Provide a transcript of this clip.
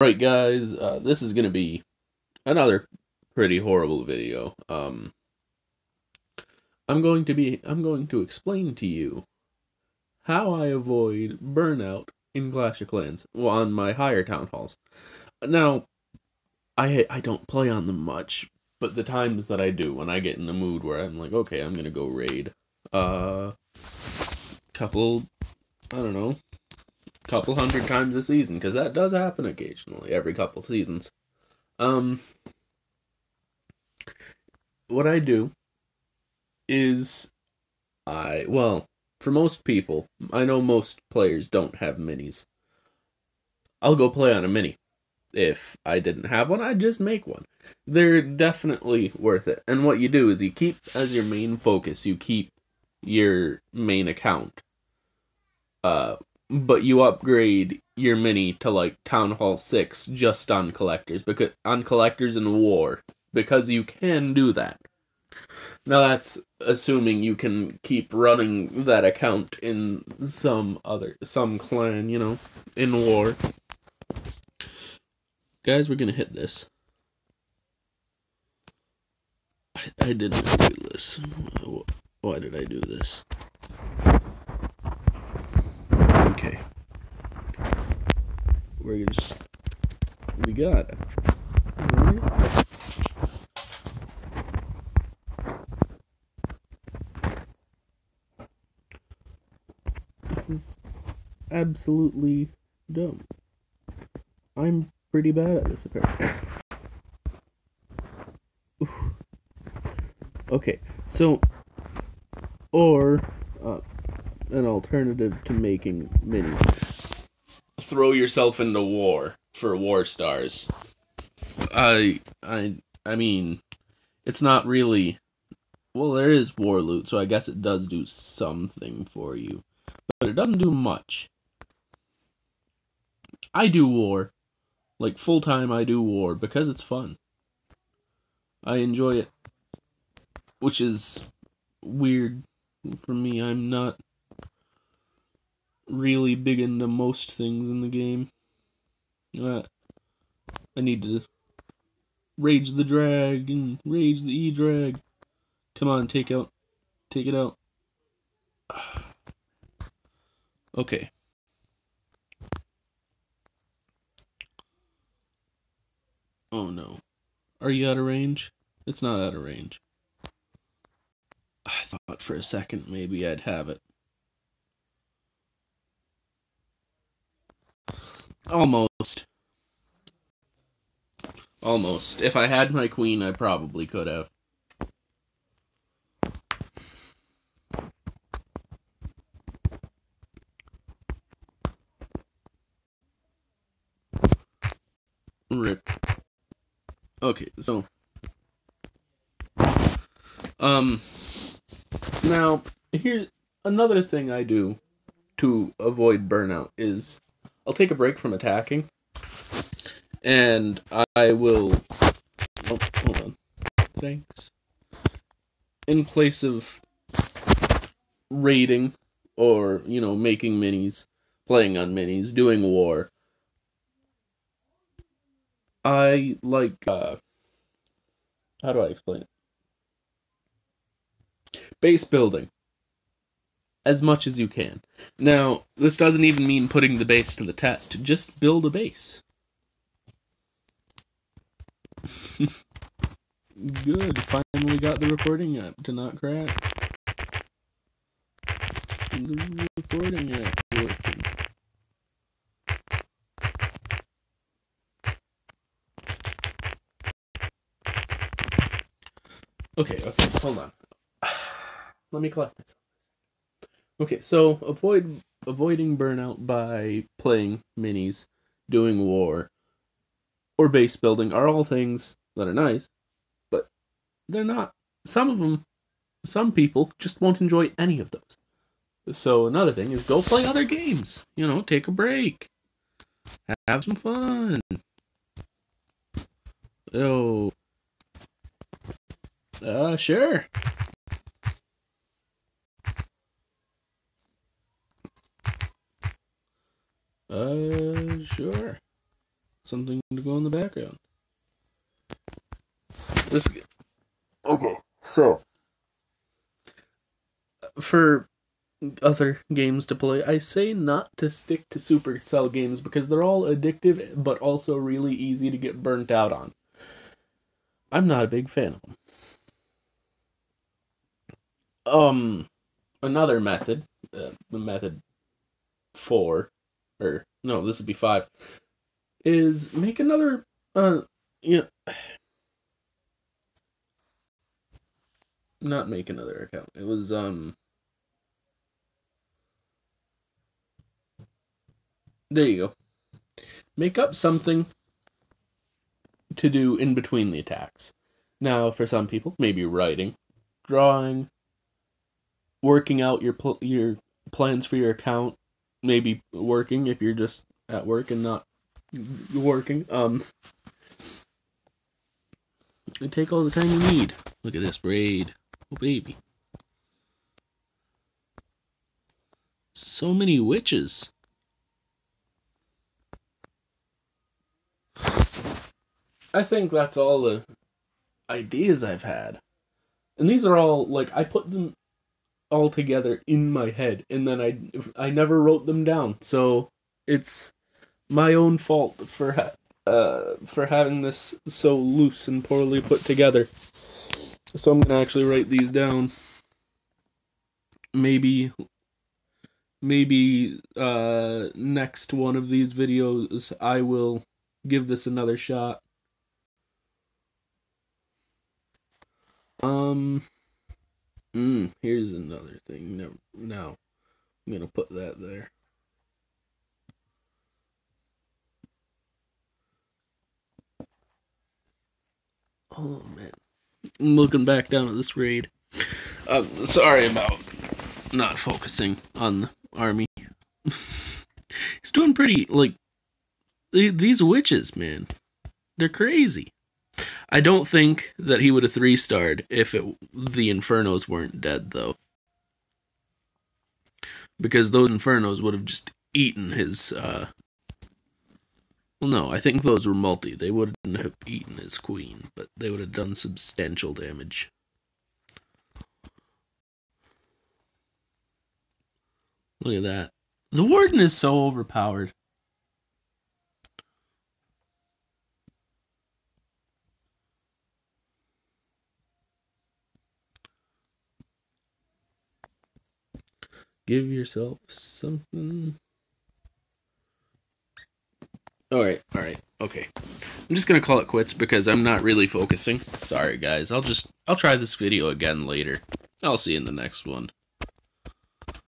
Right, guys, uh, this is gonna be another pretty horrible video. Um, I'm going to be, I'm going to explain to you how I avoid burnout in Clash of Clans on my higher town halls. Now, I I don't play on them much, but the times that I do, when I get in the mood where I'm like, okay, I'm gonna go raid, uh, couple, I don't know, couple hundred times a season because that does happen occasionally every couple seasons. Um what i do is i well for most people i know most players don't have minis. I'll go play on a mini. If i didn't have one i'd just make one. They're definitely worth it. And what you do is you keep as your main focus you keep your main account uh but you upgrade your mini to like Town Hall 6 just on collectors because on collectors and war because you can do that. Now that's assuming you can keep running that account in some other some clan, you know, in war. Guys, we're going to hit this. I, I didn't do this. Why did I do this? Okay. We're just we got. This is absolutely dumb. I'm pretty bad at this apparently. Okay, so or uh, an alternative to making minis. Throw yourself into war for war stars. I I I mean, it's not really well, there is war loot, so I guess it does do something for you. But it doesn't do much. I do war. Like full time I do war because it's fun. I enjoy it. Which is weird for me. I'm not really big into most things in the game. Uh, I need to rage the drag and rage the E drag. Come on, take out, take it out. Okay. Oh no. Are you out of range? It's not out of range. I thought for a second maybe I'd have it. Almost. Almost. If I had my queen, I probably could have. Rip. Okay, so. Um. Now, here's another thing I do to avoid burnout is I'll take a break from attacking, and I will. Oh, hold on. Thanks. In place of raiding or you know making minis, playing on minis, doing war. I like. uh How do I explain it? Base building as much as you can. Now, this doesn't even mean putting the base to the test. Just build a base. Good. Finally got the recording app to not crash. The recording app working. Okay, okay, hold on. Let me collect myself. Okay, so avoid avoiding burnout by playing minis, doing war, or base building are all things that are nice, but they're not. Some of them, some people just won't enjoy any of those. So another thing is go play other games. You know, take a break, have some fun. Oh, uh, sure. Uh, sure. Something to go in the background. This okay. So for other games to play, I say not to stick to Supercell games because they're all addictive but also really easy to get burnt out on. I'm not a big fan of them. Um, another method, uh, the method four, or no, this would be five, is make another, uh, you know, not make another account. It was, um, there you go. Make up something to do in between the attacks. Now, for some people, maybe writing, drawing, working out your pl- your plans for your account, maybe working if you're just at work and not working. Um, take all the time you need. Look at this braid, oh baby. So many witches. I think that's all the ideas I've had. And these are all like I put them all together in my head and then I I never wrote them down. So it's my own fault for ha- uh for having this so loose and poorly put together. So I'm to actually write these down. Maybe maybe uh next one of these videos I will give this another shot. Um Mm, here's another thing. No, no. I'm gonna put that there. Oh man. I'm looking back down at this raid. I'm sorry about not focusing on the army. He's doing pretty like these witches, man. They're crazy. I don't think that he would have three starred if it, the Infernos weren't dead, though. Because those Infernos would have just eaten his. Uh... Well, no, I think those were multi. They wouldn't have eaten his queen, but they would have done substantial damage. Look at that. The Warden is so overpowered. Give yourself something. Alright, alright, okay. I'm just gonna call it quits because I'm not really focusing. Sorry guys, I'll just I'll try this video again later. I'll see you in the next one.